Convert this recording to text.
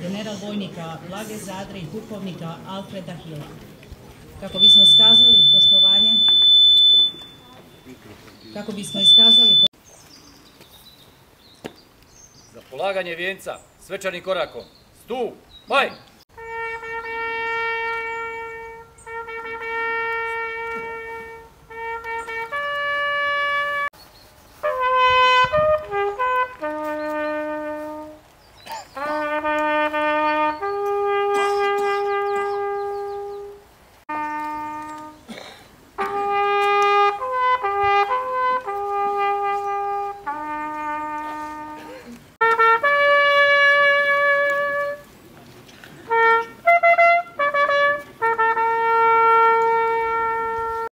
general vojnika Blage Zadre i pukovnika Alfreda Hila. Kako bismo iskazali poštovanje kako bismo iskazali Za polaganje vijenca svečanim korakom. Stup, maj!